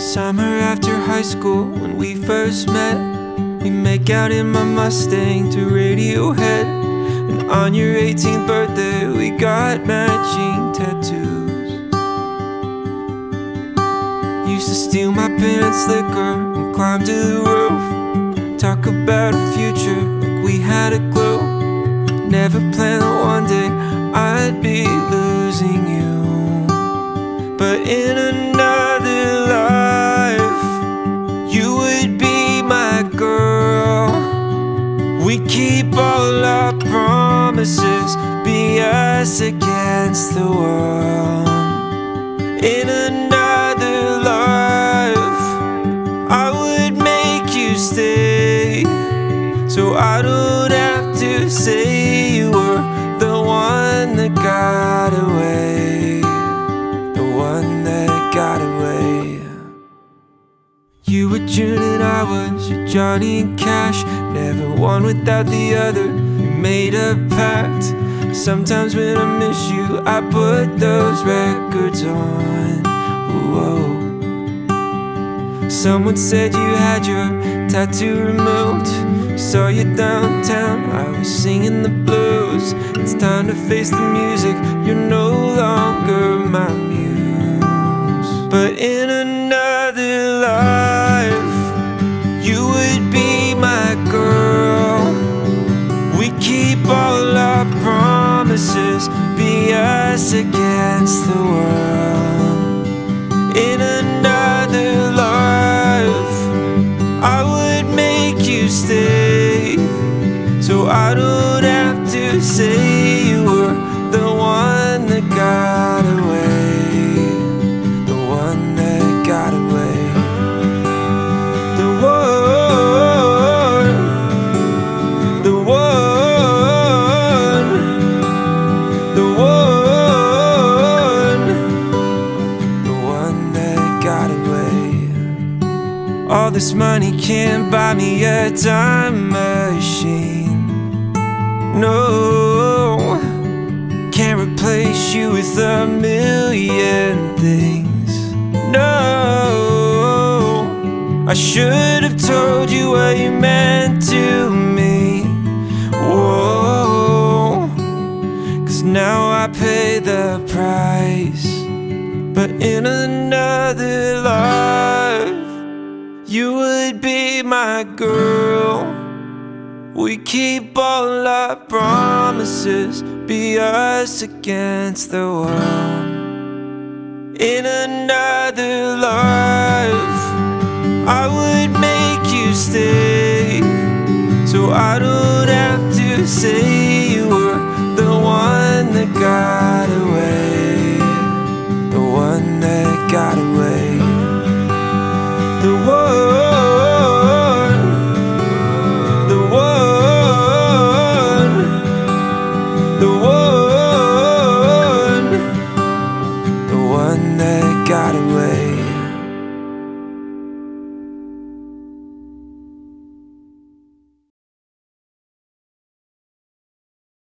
Summer after high school when we first met. We make out in my Mustang to Radiohead. And on your 18th birthday we got matching tattoos. Used to steal my parents' liquor and climb to the roof. Talk about a future like we had a clue. Never planned that one day promises Be us against the world. In another life I would make you stay. So I don't have to say you were the one that got away. The one that got away. You were June and I was your Johnny Cash. Never one without the other made a pact. Sometimes when I miss you I put those records on. Whoa. Someone said you had your tattoo removed. Saw you downtown, I was singing the blues. It's time to face the music, you're no longer my muse. But in another life, you would be my girl promises, be us against the world. In another life, I would make you stay. So I don't have to say all this money can't buy me a time machine. No, can't replace you with a million things. No, I should have told you what you meant to me. Whoa, cause now I pay the price. But in another life, you would be my girl. We keep all our promises, be us against the world. In another life, I would make you stay. So I don't have to say you were the one that got away. The one that got away.